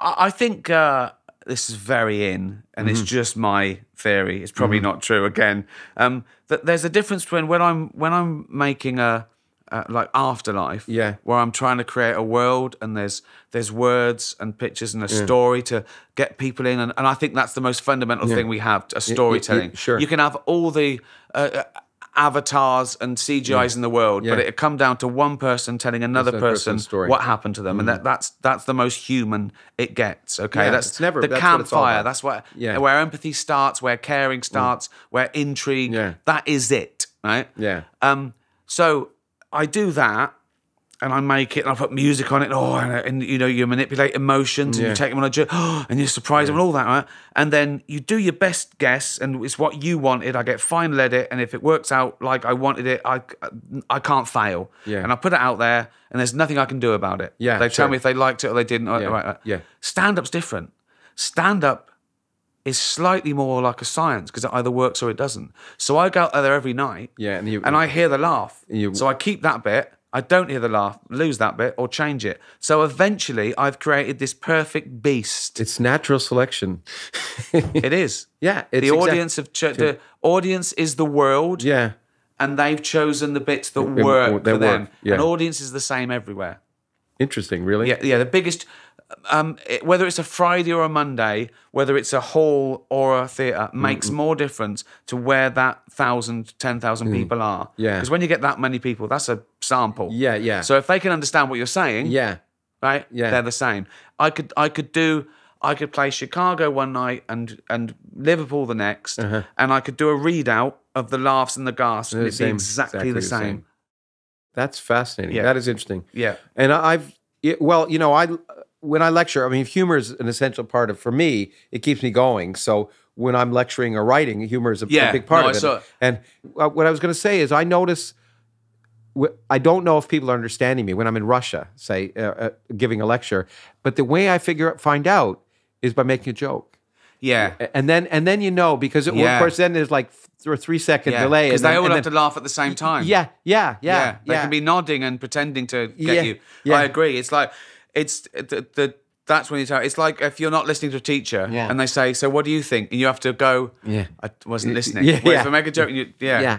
I, think uh, this is very in, and it's Mm-hmm. just my theory. It's probably not true. Again, um, that there's a difference between when I'm when I'm making a uh, like afterlife, Yeah. where I'm trying to create a world, and there's there's words and pictures and a story to get people in, and, and I think that's the most fundamental thing we have: a storytelling. sure. you can have all the. Uh, uh, avatars and CGIs in the world but Yeah. it come down to one person telling another person what happened to them and that, that's that's the most human it gets okay Yeah, that's never- the that's what it's all campfire that's what Yeah. Mm. where empathy starts where caring starts where intrigue Yeah. that is it right Yeah. um so i do that and I make it, and I put music on it. Oh, and, and you know, you manipulate emotions, and Yeah. you take them on a journey, and you surprise them, and all that, right? And then you do your best guess, and it's what you wanted. I get final edit, and if it works out like I wanted it, I I can't fail. Yeah. And I put it out there, and there's nothing I can do about it. Yeah, They tell sure. me if they liked it or they didn't. or- Yeah, right, right. yeah. Stand up's different. Stand up is slightly more like a science because it either works or it doesn't. So I go out there every night, Yeah, and you- and I hear the laugh. You- so I keep that bit. I don't hear the laugh, lose that bit, or change it. So eventually, I've created this perfect beast. It's natural selection. it is. Yeah, it's the exact- audience of ch- the audience is the world, yeah. and they've chosen the bits that work they for them. work, yeah. An audience is the same everywhere. Interesting, really. Yeah, yeah. The biggest, um, it- whether it's a Friday or a Monday, whether it's a hall or a theatre, makes more difference to where that thousand, ten thousand people are. Mm. Yeah. Because when you get that many people, that's a sample. Yeah, yeah. So if they can understand what you're saying, Yeah. right, Yeah. they're the same. I could, I could do. I could play Chicago one night and and Liverpool the next, Uh-huh. and I could do a readout of the laughs and the gasps, and The it'd be same- exactly, the same. That's fascinating. Yeah. That is interesting. Yeah. And I've it, well, you know, I when I lecture, I mean, humor is an essential part of for me. It keeps me going. So when I'm lecturing or writing, humor is a, a big part No, of it. it. And uh, what I was going to say is, I notice. I don't know if people are understanding me when I'm in Russia, say, uh, uh, giving a lecture. But the way I figure find out is by making a joke, Yeah. and then and then you know because it, Yeah. of course then there's like a three second Yeah. delay Because they all have then- to laugh at the same time. Yeah, yeah, yeah, yeah. They can be nodding and pretending to get Yeah, you. yeah. I agree. It's like it's uh, the, the that's when you tell. It's like if you're not listening to a teacher Yeah. and they say, "So what do you think?" and you have to go, Yeah. I wasn't listening." Yeah, Whereas yeah. if I make a joke, you, yeah, Yeah.